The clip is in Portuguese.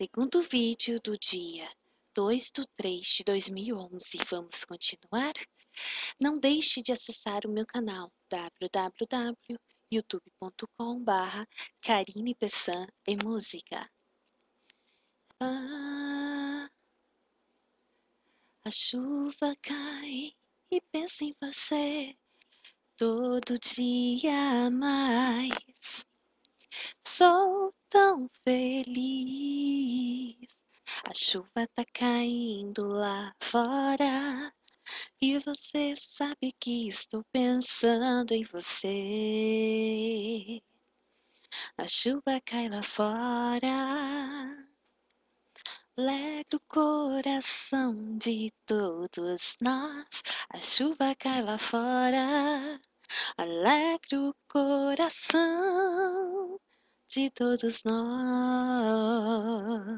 Segundo vídeo do dia 2 de 3 de 2011. Vamos continuar? Não deixe de acessar o meu canal www.youtube.com barra Karine Pessan e Música. Ah, a chuva cai e pensa em você todo dia mais. Sou tão feliz. A chuva tá caindo lá fora. E você sabe que estou pensando em você. A chuva cai lá fora. Alegra o coração de todos nós. A chuva cai lá fora. Alegra o coração de todos nós.